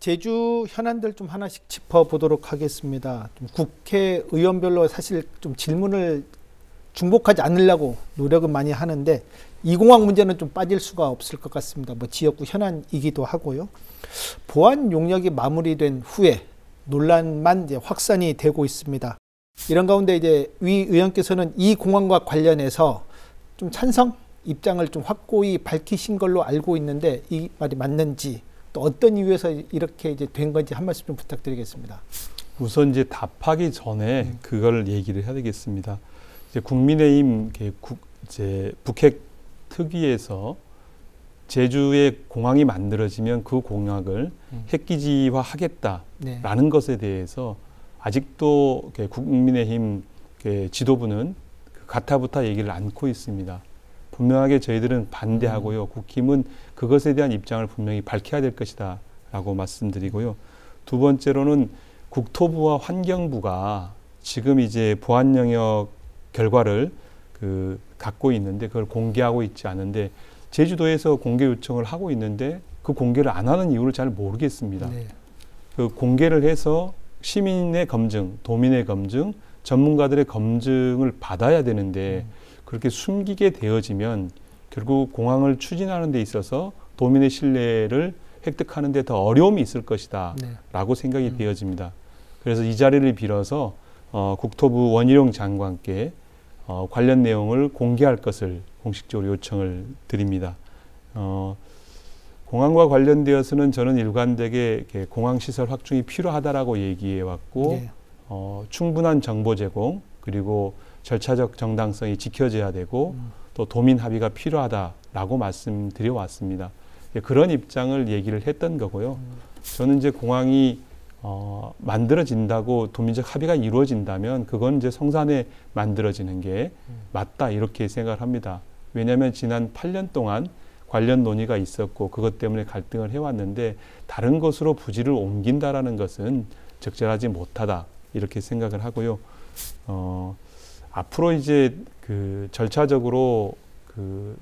제주 현안들 좀 하나씩 짚어보도록 하겠습니다. 좀 국회의원별로 사실 좀 질문을 중복하지 않으려고 노력은 많이 하는데 이 공항 문제는 좀 빠질 수가 없을 것 같습니다. 뭐 지역구 현안이기도 하고요. 보안 용역이 마무리된 후에 논란만 이제 확산이 되고 있습니다. 이런 가운데 이제 위 의원께서는 이 공항과 관련해서 좀 찬성 입장을 좀 확고히 밝히신 걸로 알고 있는데 이 말이 맞는지 또 어떤 이유에서 이렇게 이제 된 건지 한 말씀 좀 부탁드리겠습니다. 우선 이제 답하기 전에 음. 그걸 얘기를 해야 되겠습니다. 이제 국민의힘 국, 이제 북핵 특위에서 제주에 공항이 만들어지면 그 공항을 음. 핵기지화 하겠다라는 네. 것에 대해서 아직도 국민의힘 지도부는 그 가타부타 얘기를 않고 있습니다. 분명하게 저희들은 반대하고요. 음. 국힘은 그것에 대한 입장을 분명히 밝혀야 될 것이다. 라고 말씀드리고요. 두 번째로는 국토부와 환경부가 지금 이제 보안 영역 결과를 그 갖고 있는데 그걸 공개하고 있지 않은데 제주도에서 공개 요청을 하고 있는데 그 공개를 안 하는 이유를 잘 모르겠습니다. 네. 그 공개를 해서 시민의 검증, 도민의 검증, 전문가들의 검증을 받아야 되는데 음. 그렇게 숨기게 되어지면 결국 공항을 추진하는 데 있어서 도민의 신뢰를 획득하는 데 더 어려움이 있을 것이다 네. 라고 생각이 음. 되어집니다. 그래서 이 자리를 빌어서 어, 국토부 원희룡 장관께 어, 관련 내용을 공개할 것을 공식적으로 요청을 드립니다. 어, 공항과 관련되어서는 저는 일관되게 공항 시설 확충이 필요하다라고 얘기해 왔고 네. 어, 충분한 정보 제공 그리고 절차적 정당성이 지켜져야 되고 음. 또 도민 합의가 필요하다라고 말씀드려 왔습니다. 예, 그런 입장을 얘기를 했던 거고요. 음. 저는 이제 공항이 어, 만들어진다고 도민적 합의가 이루어진다면 그건 이제 성산에 만들어지는 게 음. 맞다 이렇게 생각을 합니다. 왜냐하면 지난 8년 동안 관련 논의가 있었고 그것 때문에 갈등을 해왔는데 다른 곳으로 부지를 옮긴다라는 것은 적절하지 못하다 이렇게 생각을 하고요. 어, 앞으로 이제 그 절차적으로 그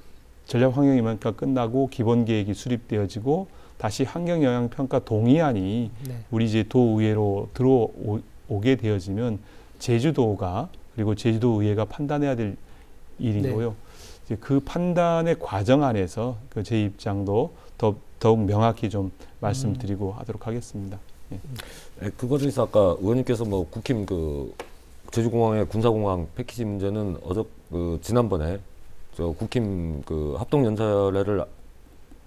전략 환경 이만큼 끝나고 기본 계획이 수립되어지고 다시 환경 영향 평가 동의안이 네. 우리 이제 도의회로 들어오게 되어지면 제주도가 그리고 제주도 의회가 판단해야 될 일이고요. 네. 이제 그 판단의 과정 안에서 그 제 입장도 더, 더욱 명확히 좀 말씀드리고 음. 하도록 하겠습니다. 예. 네, 그거에 대해서 아까 의원님께서 뭐 국힘 그 제주공항의 군사공항 패키지 문제는 어저 그 지난번에 저 국힘 그 합동 연설회를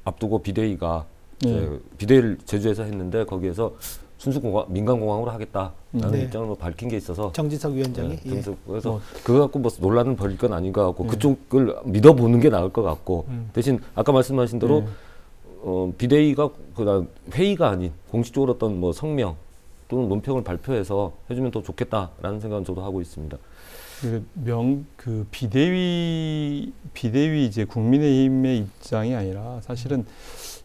앞두고 비대위가 네. 비대위를 제주에서 했는데 거기에서 순수 공항 민간 공항으로 하겠다라는 네. 입장을 뭐 밝힌 게 있어서 정지석 위원장이 네, 예. 그래서 뭐. 그거 갖고 뭐 논란은 벌일 건 아닌 것 같고 음. 그쪽을 믿어보는 게 나을 것 같고 음. 대신 아까 말씀하신 대로 네. 어, 비대위가 그다음 회의가 아닌 공식적으로 어떤 뭐 성명 또는 논평을 발표해서 해주면 더 좋겠다라는 생각은 저도 하고 있습니다. 그 명, 그 비대위, 비대위 이제 국민의힘의 입장이 아니라 사실은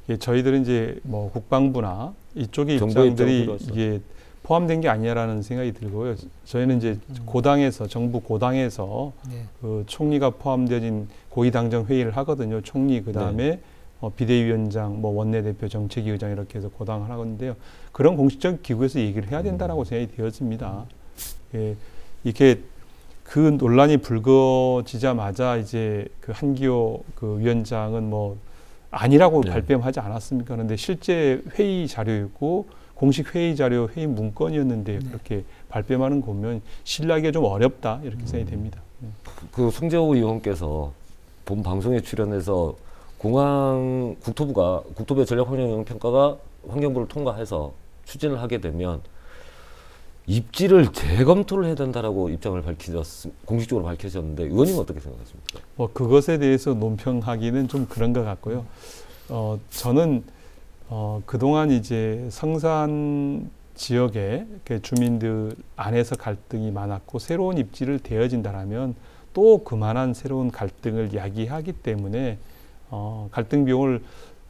예, 저희들은 이제 뭐 국방부나 이쪽의 입장들이 이게 포함된 게 아니냐라는 생각이 들고요. 저희는 이제 음. 고당에서 정부 고당에서 네. 그 총리가 포함되어진 고위당정 회의를 하거든요. 총리 그 다음에 네. 어, 비대위원장, 뭐 원내대표, 정책위 의장 이렇게 해서 고당을 하건데요. 그런 공식적 기구에서 얘기를 해야 된다라고 음. 생각이 되어집니다. 예, 이렇게 그 논란이 불거지자마자 이제 그 한기호 그 위원장은 뭐 아니라고 네. 발뺌하지 않았습니까? 그런데 실제 회의 자료였고 공식 회의 자료, 회의 문건이었는데 네. 그렇게 발뺌하는 거 보면 신뢰하기가 좀 어렵다 이렇게 음. 생각이 됩니다. 네. 그 송재호 의원께서 본 방송에 출연해서 공항 국토부가 국토부의 전략 환경 평가가 환경부를 통과해서 추진을 하게 되면 입지를 재검토를 해야 된다라고 입장을 밝히셨 공식적으로 밝히셨는데 의원님은 어떻게 생각하십니까? 뭐 그것에 대해서 논평하기는 좀 그런 것 같고요. 어 저는 어 그동안 이제 성산 지역의 주민들 안에서 갈등이 많았고 새로운 입지를 대어진다라면 또 그만한 새로운 갈등을 야기하기 때문에 어 갈등 비용을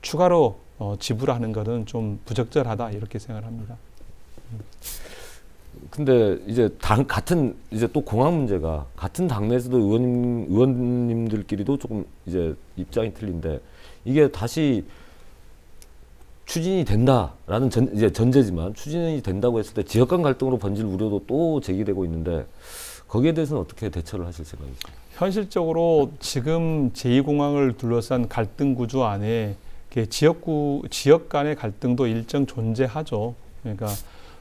추가로 어 지불하는 것은 좀 부적절하다 이렇게 생각을 합니다. 음. 근데 이제 당 같은 이제 또 공항 문제가 같은 당내에서도 의원님 의원님들끼리도 조금 이제 입장이 틀린데 이게 다시 추진이 된다라는 전, 이제 전제지만 추진이 된다고 했을 때 지역 간 갈등으로 번질 우려도 또 제기되고 있는데 거기에 대해서는 어떻게 대처를 하실 생각이세요? 현실적으로 지금 제2공항을 둘러싼 갈등 구조 안에 지역구 지역 간의 갈등도 일정 존재하죠. 그러니까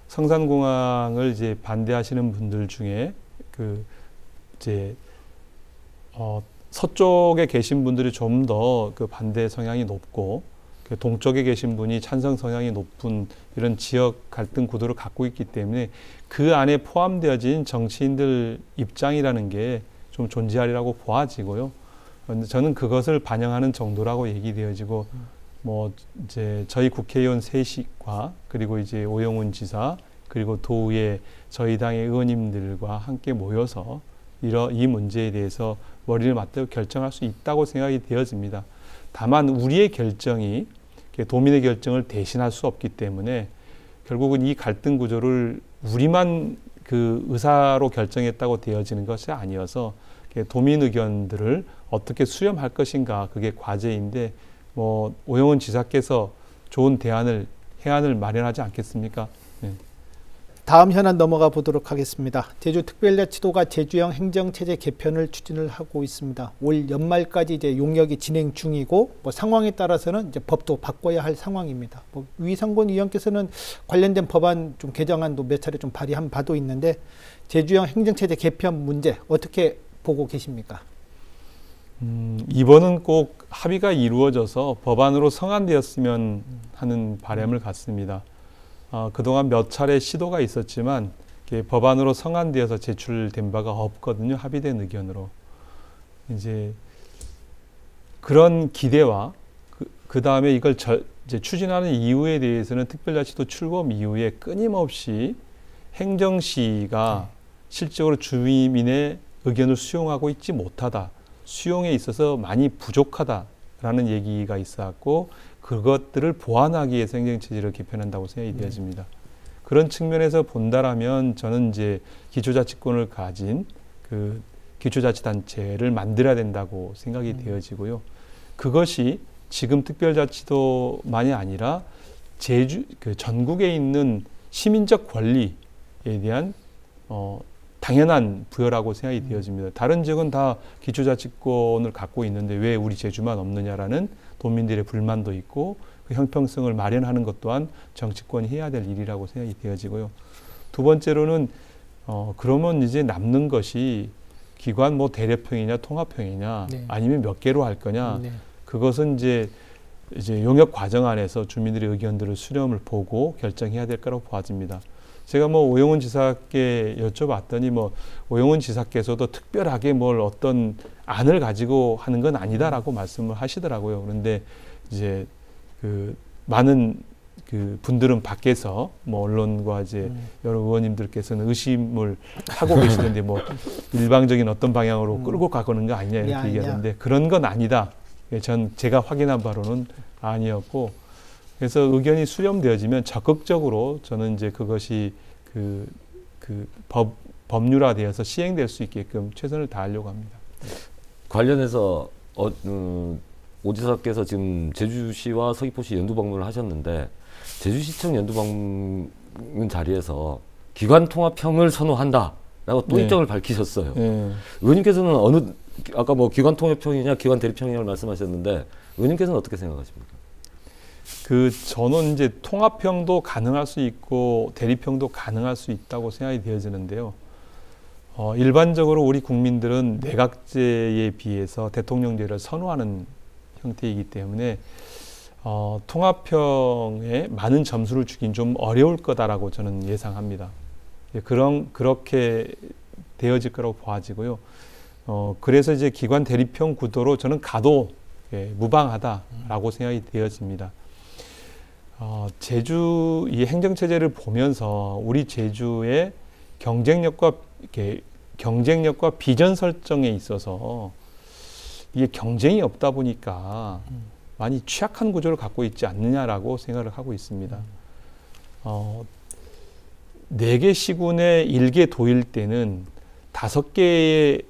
성산공항을 이제 반대하시는 분들 중에 그 이제 어 서쪽에 계신 분들이 좀 더 그 반대 성향이 높고 그 동쪽에 계신 분이 찬성 성향이 높은 이런 지역 갈등 구도를 갖고 있기 때문에 그 안에 포함되어진 정치인들 입장이라는 게 좀 존재하리라고 보아지고요. 저는 그것을 반영하는 정도라고 얘기되어지고 뭐 이제 저희 국회의원 셋이과 그리고 이제 오영훈 지사 그리고 도의 저희 당의 의원님들과 함께 모여서 이러 이 문제에 대해서 머리를 맞대고 결정할 수 있다고 생각이 되어집니다. 다만 우리의 결정이 도민의 결정을 대신할 수 없기 때문에 결국은 이 갈등 구조를 우리만 그 의사로 결정했다고 되어지는 것이 아니어서 도민 의견들을 어떻게 수렴할 것인가 그게 과제인데 뭐 오영훈 지사께서 좋은 대안을 해안을 마련하지 않겠습니까? 네. 다음 현안 넘어가 보도록 하겠습니다. 제주특별자치도가 제주형 행정체제 개편을 추진을 하고 있습니다. 올 연말까지 이제 용역이 진행 중이고 뭐 상황에 따라서는 이제 법도 바꿔야 할 상황입니다. 뭐 위상곤 의원께서는 관련된 법안 좀 개정안도 몇 차례 좀 발의한 바도 있는데 제주형 행정체제 개편 문제 어떻게 보고 계십니까? 음, 이번은 꼭 합의가 이루어져서 법안으로 성안되었으면 하는 바람을 갖습니다. 어, 그동안 몇 차례 시도가 있었지만 법안으로 성안되어서 제출된 바가 없거든요. 합의된 의견으로. 이제 그런 기대와 그, 그 다음에 이걸 저, 추진하는 이유에 대해서는 특별자치도 출범 이후에 끊임없이 행정시가 실적으로 주민의 의견을 수용하고 있지 못하다. 수용에 있어서 많이 부족하다라는 얘기가 있었고 그것들을 보완하기 위해서 행정체제를 개편한다고 생각이 네. 되어집니다. 그런 측면에서 본다라면 저는 이제 기초자치권을 가진 그 기초자치단체를 만들어야 된다고 생각이 음. 되어지고요. 그것이 지금 특별자치도만이 아니라 제주 그 전국에 있는 시민적 권리에 대한 어 당연한 부여라고 생각이 음. 되어집니다. 다른 지역은 다 기초자치권을 갖고 있는데 왜 우리 제주만 없느냐라는 도민들의 불만도 있고 그 형평성을 마련하는 것 또한 정치권이 해야 될 일이라고 생각이 되어지고요. 두 번째로는 어 그러면 이제 남는 것이 기관 뭐 대려평이냐 통합평이냐 네. 아니면 몇 개로 할 거냐 네. 그것은 이제 이제 용역 과정 안에서 주민들의 의견들을 수렴을 보고 결정해야 될 거라고 보아집니다. 제가 뭐 오영훈 지사께 여쭤봤더니 뭐 오영훈 지사께서도 특별하게 뭘 어떤 안을 가지고 하는 건 아니다라고 말씀을 하시더라고요. 그런데 이제 그 많은 그 분들은 밖에서 뭐 언론과 이제 음. 여러 의원님들께서는 의심을 하고 계시던데 뭐 일방적인 어떤 방향으로 음. 끌고 가고는 거 아니냐 이렇게 야, 얘기하는데 야. 그런 건 아니다. 예, 전 제가 확인한 바로는 아니었고 그래서 의견이 수렴되어지면 적극적으로 저는 이제 그것이 그, 그 법, 법률화되어서 시행될 수 있게끔 최선을 다하려고 합니다. 관련해서 어, 음, 오지사께서 지금 제주시와 서귀포시 연두 방문을 하셨는데 제주시청 연두 방문 자리에서 기관 통합형을 선호한다라고 또 네. 입장을 밝히셨어요. 네. 의원님께서는 어느 아까 뭐 기관 통합형이냐 기관 대립형이냐를 말씀하셨는데 의원님께서는 어떻게 생각하십니까? 그 저는 이제 통합형도 가능할 수 있고 대립형도 가능할 수 있다고 생각이 되어지는데요. 어, 일반적으로 우리 국민들은 내각제에 비해서 대통령제를 선호하는 형태이기 때문에 어, 통합형에 많은 점수를 주긴 좀 어려울 거다라고 저는 예상합니다. 예, 그런 그렇게 되어질 거라고 보아지고요. 어, 그래서 이제 기관 대립형 구도로 저는 가도 예, 무방하다라고 생각이 되어집니다. 어, 제주 이 행정체제를 보면서 우리 제주의 경쟁력과 이렇게 경쟁력과 비전 설정에 있어서 이게 경쟁이 없다 보니까 많이 취약한 구조를 갖고 있지 않느냐라고 생각을 하고 있습니다. 어, 네 개 시군에 일개 도일 때는 다섯 개의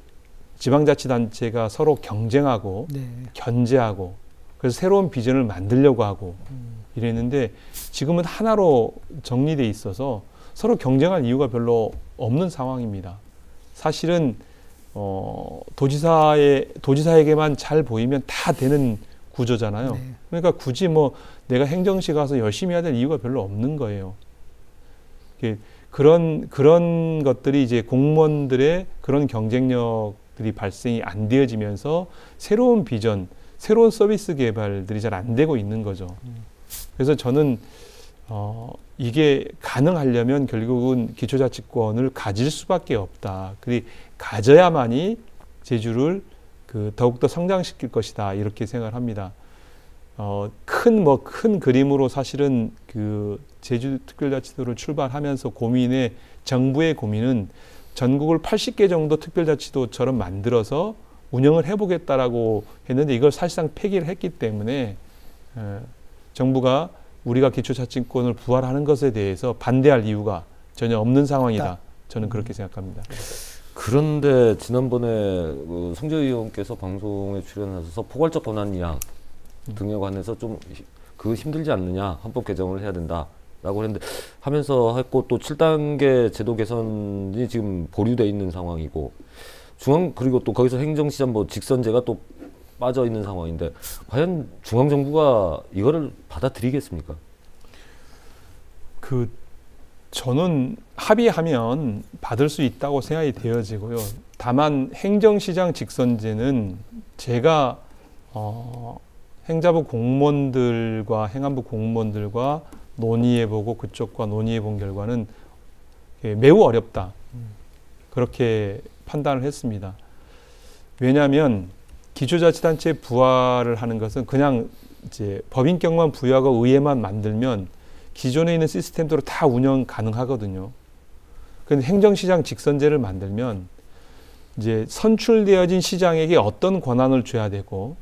지방자치단체가 서로 경쟁하고 네. 견제하고 그래서 새로운 비전을 만들려고 하고 음. 이랬는데 지금은 하나로 정리돼 있어서 서로 경쟁할 이유가 별로 없는 상황입니다. 사실은 어, 도지사의 도지사에게만 잘 보이면 다 되는 구조잖아요. 네. 그러니까 굳이 뭐 내가 행정시 가서 열심히 해야 될 이유가 별로 없는 거예요. 그런 그런 것들이 이제 공무원들의 그런 경쟁력들이 발생이 안 되어지면서 새로운 비전, 새로운 서비스 개발들이 잘 안 되고 있는 거죠. 그래서 저는 어, 이게 가능하려면 결국은 기초자치권을 가질 수밖에 없다. 그리 가져야만이 제주를 그 더욱더 성장시킬 것이다. 이렇게 생각을 합니다. 어, 큰, 뭐, 큰 그림으로 사실은 그 제주 특별자치도를 출발하면서 고민의 정부의 고민은 전국을 80개 정도 특별자치도처럼 만들어서 운영을 해보겠다라고 했는데 이걸 사실상 폐기를 했기 때문에 에, 정부가 우리가 기초자치권을 부활하는 것에 대해서 반대할 이유가 전혀 없는 상황이다. 저는 그렇게 생각합니다. 그런데 지난번에 그 성재 의원께서 방송에 출연하셔서 포괄적 권한 이양 등에 관해서 좀 그 힘들지 않느냐 헌법 개정을 해야 된다라고 했는데 하면서 했고 또 7단계 제도 개선이 지금 보류돼 있는 상황이고 중앙 그리고 또 거기서 행정시장 뭐 직선제가 또 빠져 있는 상황인데 과연 중앙 정부가 이거를 받아들이겠습니까? 그 저는 합의하면 받을 수 있다고 생각이 되어지고요. 다만 행정시장 직선제는 제가 어, 행자부 공무원들과 행안부 공무원들과 논의해보고 그쪽과 논의해본 결과는 예, 매우 어렵다. 그렇게 판단을 했습니다. 왜냐하면 기초자치단체 부활을 하는 것은 그냥 이제 법인격만 부여하고 의회만 만들면 기존에 있는 시스템대로 다 운영 가능하거든요. 그런데 행정시장 직선제를 만들면 이제 선출되어진 시장에게 어떤 권한을 줘야 되고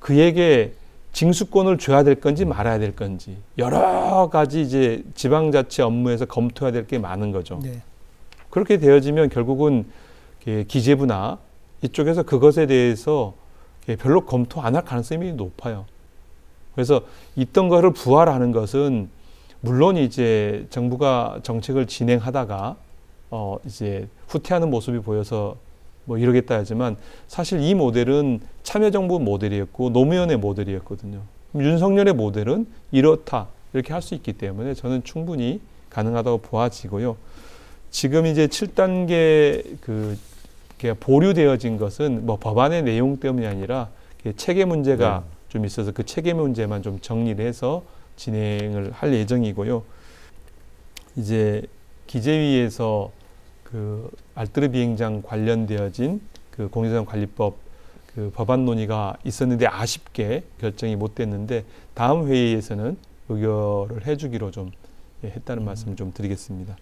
그에게 징수권을 줘야 될 건지 말아야 될 건지 여러 가지 이제 지방자치 업무에서 검토해야 될 게 많은 거죠. 네. 그렇게 되어지면 결국은 이렇게 기재부나 이쪽에서 그것에 대해서 별로 검토 안 할 가능성이 높아요. 그래서 있던 거를 부활하는 것은 물론 이제 정부가 정책을 진행하다가 어 이제 후퇴하는 모습이 보여서 뭐 이러겠다 하지만 사실 이 모델은 참여정부 모델이었고 노무현의 모델이었거든요. 윤석열의 모델은 이렇다 이렇게 할 수 있기 때문에 저는 충분히 가능하다고 보아지고요. 지금 이제 7단계 그 보류되어진 것은 뭐 법안의 내용 때문이 아니라 체계 문제가 좀 있어서 그 체계 문제만 좀 정리를 해서 진행을 할 예정이고요. 이제 기재위에서 그 알뜰 비행장 관련되어진 그 공유자산 관리법 그 법안 논의가 있었는데 아쉽게 결정이 못 됐는데 다음 회의에서는 의결을 해주기로 좀 예, 했다는 말씀을 좀 드리겠습니다.